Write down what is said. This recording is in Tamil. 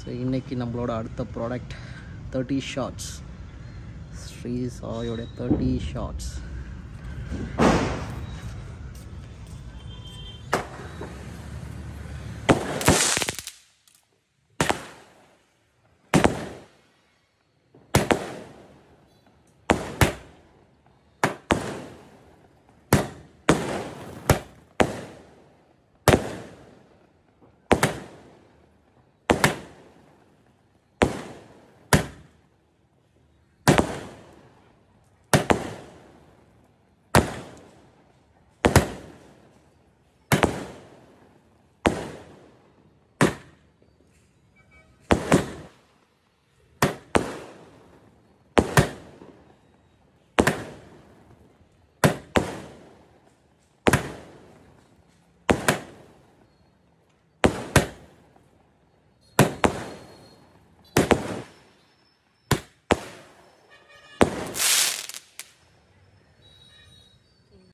ஸோ இன்றைக்கி நம்மளோட அடுத்த ப்ராடக்ட் தேர்ட்டி ஷார்ட்ஸ் ஸ்ரீ சாயோட தேர்ட்டி ஷார்ட்ஸ்